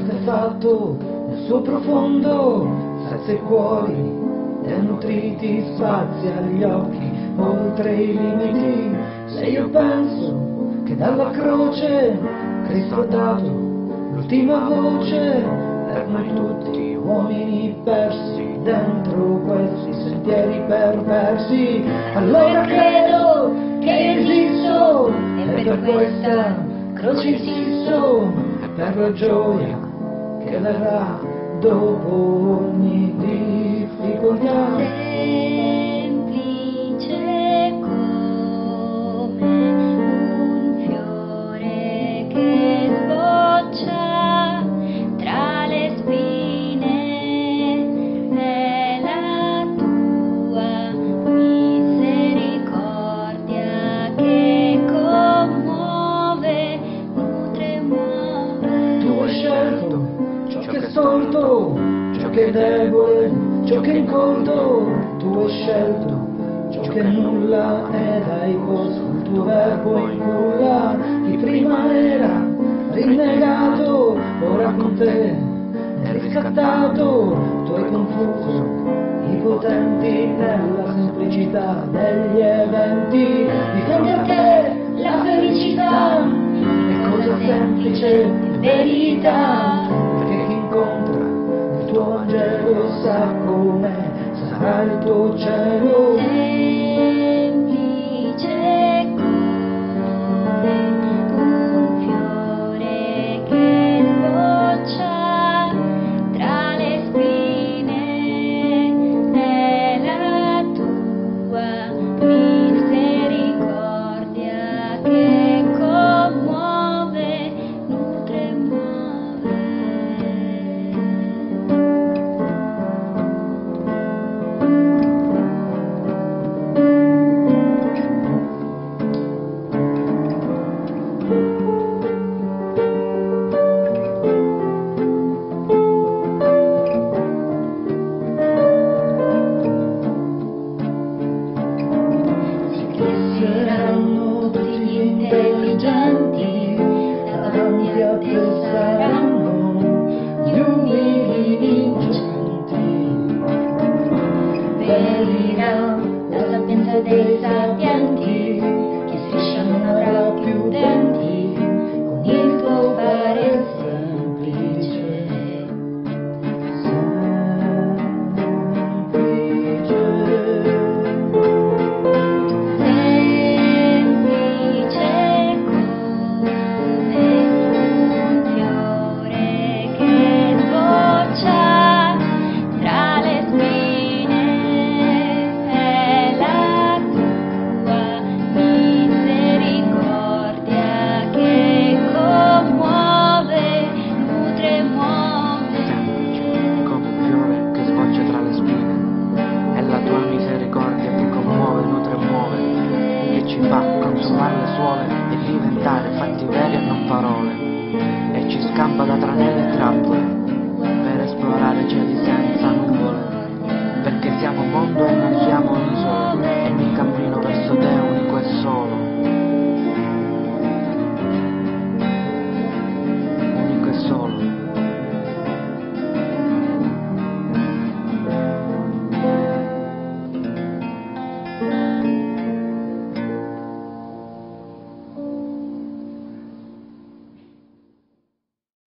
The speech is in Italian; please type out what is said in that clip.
artefatto nel suo profondo, senza i cuori e nutriti spazia gli occhi oltre i limiti. Se io penso che dalla croce Cristo ha dato l'ultima voce per noi tutti uomini persi dentro questi sentieri perversi, allora credo che esisto e per questa croce e per la gioia Кенера до. Storto, ciò che è debole, ciò che è incolto. Tu hai scelto ciò che nulla è dai posto il tuo verbo in culla. Chi prima era rinnegato, ora con te è riscattato. Tu hai confuso i potenti nella semplicità degli eventi. Di fronte a te la felicità è cosa semplice verità, tuo cielo. Consumare le suole e diventare fatti veri e non parole. E ci scampa da tranelle e trappole per esplorare cieli senza mondo